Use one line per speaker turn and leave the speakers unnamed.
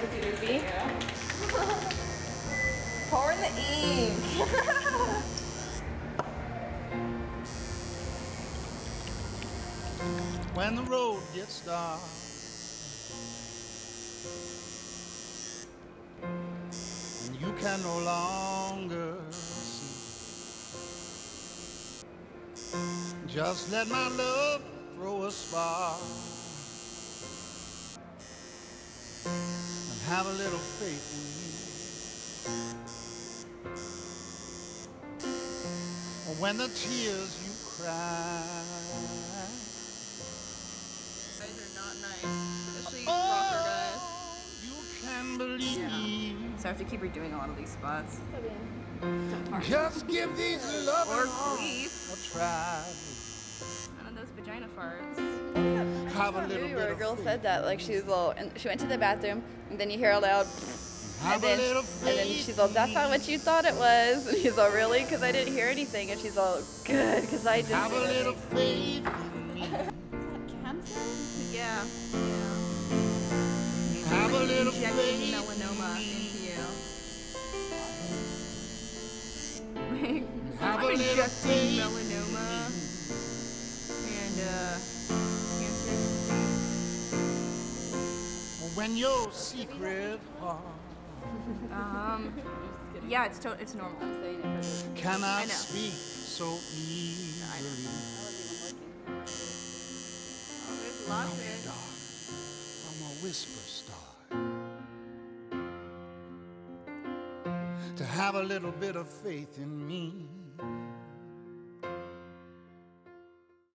movie. Pour in the ink.
when the road gets dark. And you can no longer see. Just let my love throw a spark. Have a little faith in me. When the tears you cry.
guys are not nice. Especially rocker guys.
You can believe.
So I have to keep redoing a lot of these spots.
Just give these love
Or
arms a try.
None of those vagina farts.
Have a little
movie where
bit
a
of
girl
faith.
said that, like she was little, and she went to the bathroom, and then you hear a loud,
Have
and then,
a little
and then she's all, "That's not what you thought it was." And he's all, "Really?" Because I didn't hear anything, and she's all, "Good," because I just.
Have a
heard
little
everything."
faith in me.
Yeah.
Have a little
Injecting
faith.
melanoma into you.
Have a
I'm
little
injecting
faith.
melanoma and uh,
When your secret heart
Um, yeah, it's to- it's normal.
cannot
I know.
speak so easily.
Oh, there's lots of it.
Dark from a whisper star. To have a little bit of faith in me.